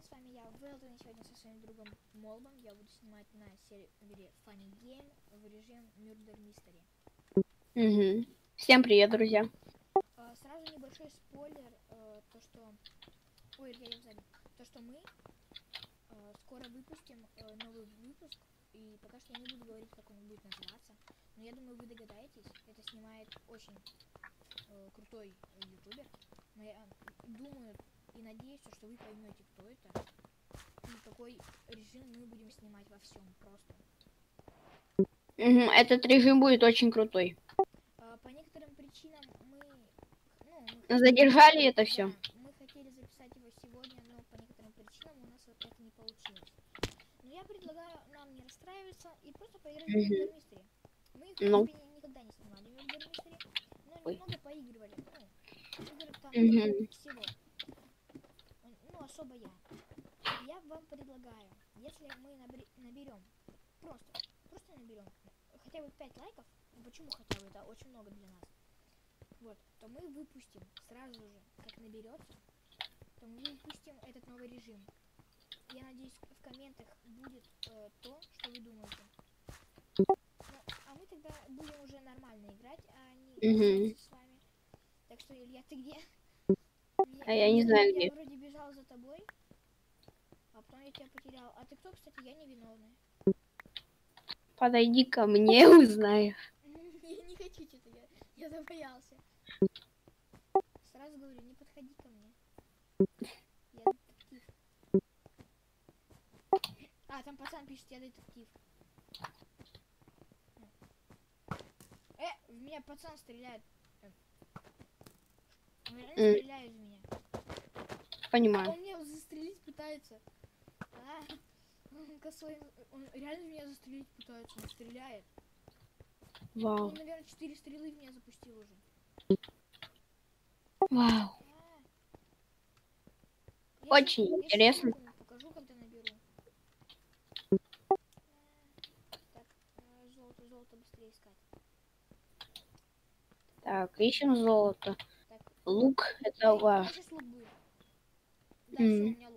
привет, с вами я, Велтон, и сегодня со своим другом Молбом я буду снимать на сервере Funny Game в режим Murder Mystery. Угу. Всем привет, друзья. А, сразу небольшой спойлер, э, то что... Ой, я ее сзади. То, что мы э, скоро выпустим э, новый выпуск, и пока что я не буду говорить, как он будет называться, но я думаю, вы догадаетесь, это снимает очень э, крутой э, ютубер, но я думаю, и надеюсь, что вы поймете, кто это и какой режим мы будем снимать во всем просто. Угу. Этот режим будет очень крутой. А, по некоторым причинам мы, ну, мы Задержали это да, мы хотели записать его сегодня, но по некоторым причинам у нас вот это не получилось. Но я предлагаю нам не расстраиваться и просто поиграть в Мгм. Murder Mystery. Мы, в Ну. никогда не снимали Murder Mystery, но Ой. немного поигрывали. Ну, игр там Мгм. всего. Особо я. Я вам предлагаю, если мы наберем, просто, просто наберем хотя бы 5 лайков, ну почему хотя бы, это очень много для нас, вот, то мы выпустим сразу же, как наберется, то мы выпустим этот новый режим. Я надеюсь, в комментах будет э, то, что вы думаете. Ну, а мы тогда будем уже нормально играть, а не общаться с вами. Так что, Илья, ты где? А я не знаю, где. Я вроде бежал за тобой, а потом я тебя потерял. А ты кто, кстати, я невиновный. Подойди ко мне, узнаешь. Я не хочу что-то, я, я забоялся. Сразу говорю, не подходи ко мне. Я детектив. А, там пацан пишет, я детектив. Э, в меня пацан стреляет. Э, Он реально М. стреляет в меня. А Понимаю. он меня застрелить пытается. Косой. Он реально меня застрелить пытается. Он стреляет. Вау. Он, наверное, четыре стрелы в меня запустил уже. Вау. А. Я Очень я щас интересно. ссылку покажу, когда наберу. Так, а, золото, золото быстрее искать. Так, ищем золото. Так, Лук, я- это у лук будет. Да, у меня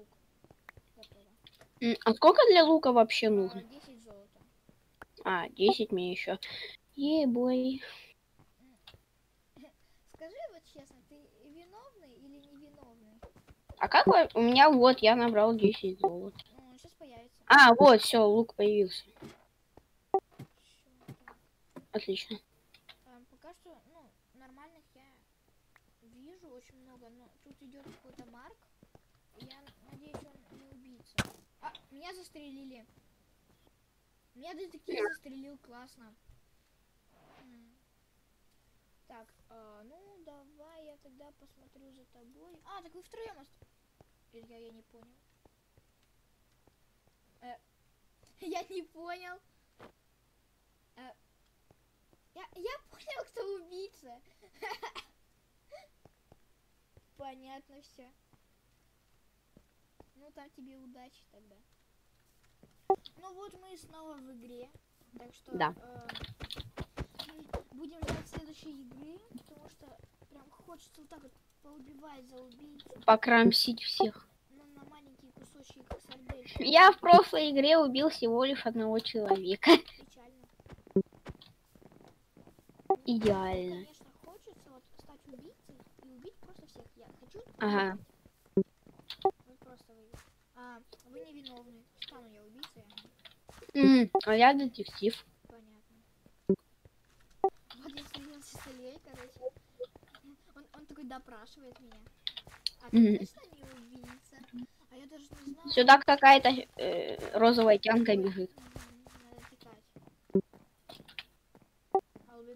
А сколько для лука вообще А, нужно? 10 золота. А, 10 мне еще. Ей-бой. Скажи вот честно, ты виновный или невиновный? А как вы- у меня вот, я набрал 10 золота. Ну, он сейчас появится. А, вот, все, лук появился. Отлично. А, пока что, ну, нормальных я вижу очень много, но тут идет какой-то Марк. Я надеюсь, он не убийца. А, меня застрелили. Меня детектив застрелил, классно. Так, а, ну давай я тогда посмотрю за тобой. А, так вы втроем ост... Илья, я не понял. Э, я не понял. Э, я, я понял, кто убийца. Понятно все. Ну там тебе удачи тогда. Ну вот мы снова в игре. Так что Да. э, будем ждать следующей игры, потому что прям хочется вот так вот поубивать за убийцу. Покрамсить всех. Ну, на маленькие кусочки, как сардельки. Я в прошлой игре убил всего лишь одного человека. Печально. Идеально. Мне, конечно, хочется вот стать убийцей и убить просто всех. Я хочу. Ага просто вы. А, Стану я ага. М, А я детектив. Понятно. Вот я встретился с Ильей, короче. Он, он такой допрашивает меня. А ты Мгм. точно не убийца? А я даже не знаю. Сюда какая-то э, розовая тянка бежит.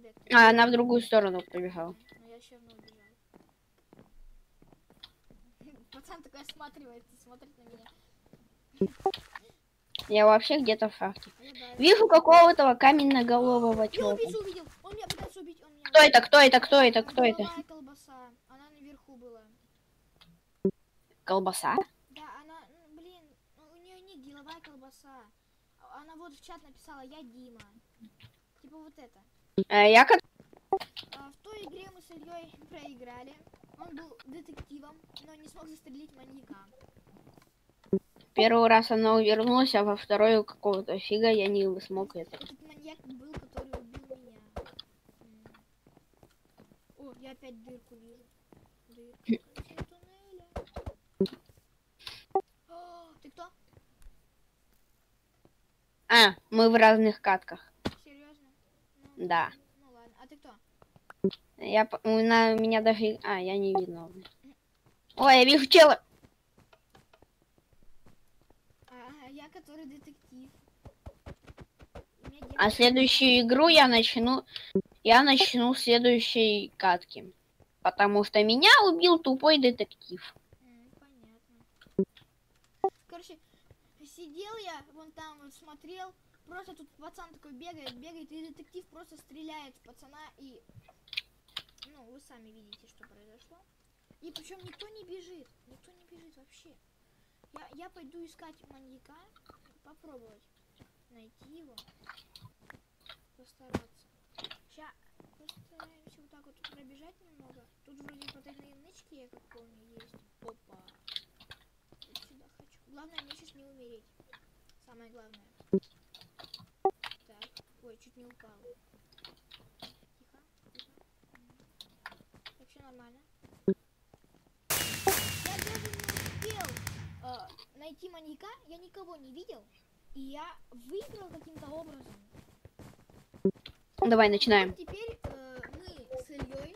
Back. А она в другую сторону побежала. Но я убежал. Пацан такой осматривается, смотрит на меня. Я вообще где-то в шахте. А Вижу какого-то каменноголового человека. Кто это? Кто это? Кто это? Кто это? Колбаса. Она наверху была. Колбаса? Да, она, ну, блин, ну, у нее ник деловая колбаса. А- Она вот в чат написала «Я Дима». Типа вот это. Э, я как... А, в той игре мы с Ильей проиграли. Он был детективом, но не смог застрелить маньяка. Первый раз она увернулась, а во второй какого-то фига я не смог это. Этот маньяк был, который убил меня. О, я опять дырку вижу. О, ты кто? А, мы в разных катках. Серьезно? Ну, Да. Ну ладно. А ты кто? Я, у- на меня даже... А, я не виновный. Ой, я вижу чела. А, я который детектив. А следующую игру я начну... Я начну с следующей катки. Потому что меня убил тупой детектив. Понятно. Короче, сидел я вон там вот смотрел, просто тут пацан такой бегает, бегает, и детектив просто стреляет в пацана и... Ну, вы сами видите, что произошло. И причем никто не бежит, никто не бежит вообще. Я, я пойду искать маньяка, попробовать найти его, постараться. Сейчас постараемся вот так вот пробежать немного. Тут вроде потайные нычки, я как помню, есть. Опа. Вот сюда хочу. Главное мне сейчас не умереть. Самое главное. Так. Ой, чуть не упал. Тихо, тихо. Так, все нормально. Я даже не успел э, найти маньяка, я никого не видел. И я выиграл каким-то образом. Давай, начинаем. Вот теперь э, мы с Ильей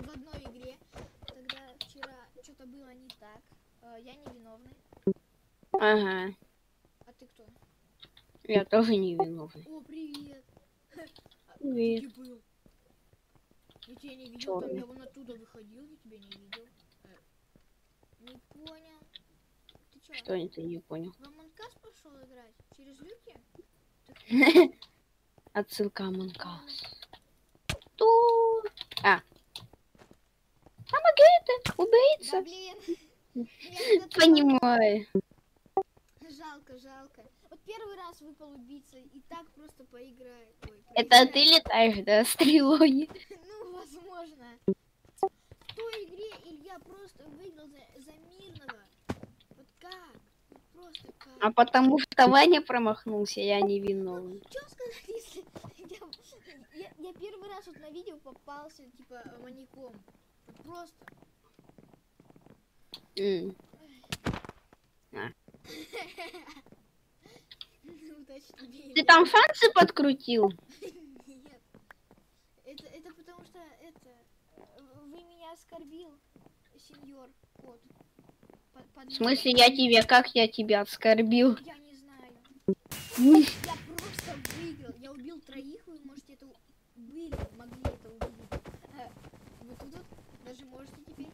в одной игре. Тогда вчера что-то было не так. Э, я не виновный. Ага. А ты кто? Я тоже не виновный. О, привет. Привет. Где был? Я тебя не видел, Чёрный. там я вон оттуда выходил, я тебя не видел. Э, Не понял. Чё, Что это не понял? в Us пошел играть? Через люки? Отсылка Амонкас. Тут. А. Помогите! Убийца! Понимаю. Жалко, жалко. Вот первый раз выпал убийца и так просто поиграет. Ой, Это ты летаешь, да, стрелой? Ну, возможно. В той игре Илья просто выиграл за, за мирного. Как? Просто как? А потому что Ваня промахнулся, я не виновный. Что сказать, если я, я, первый раз вот на видео попался, типа, маньяком. Просто. Тебе. Ты там шансы подкрутил? Нет. Это, это потому что это э, вы меня оскорбил, сеньор кот. В смысле, я тебе, как я тебя оскорбил? Я не знаю. Я просто выиграл. Я убил троих, вы можете это были, могли это увидеть. Э, Вот тут даже можете теперь.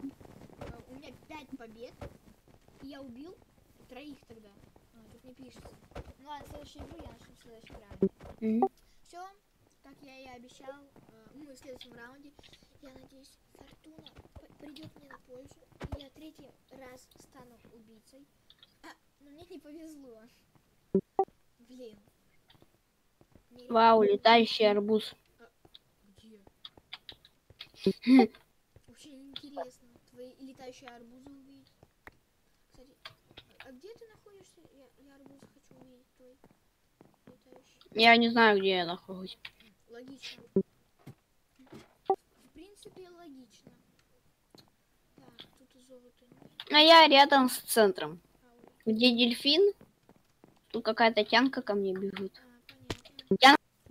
Э, У меня пять побед. Я убил троих тогда. А, тут не пишется. Ну ладно, следующую игру я начну в следующем раунде. Все, как я и обещал, э, мы в следующем раунде. Я надеюсь, фортуна придет мне на пользу. И я третий раз стану убийцей. А, но мне не повезло. Блин. Мне Вау, летающий арбуз. Где? Очень интересно. Твои летающие арбузы увидеть. Кстати, а где ты находишься? Я, я арбуз хочу увидеть твой летающий. Я не знаю, где я нахожусь. Логично. В принципе, логично. Так, тут и золота нет. А я рядом с центром. Где дельфин? Тут какая-то тянка ко мне бежит.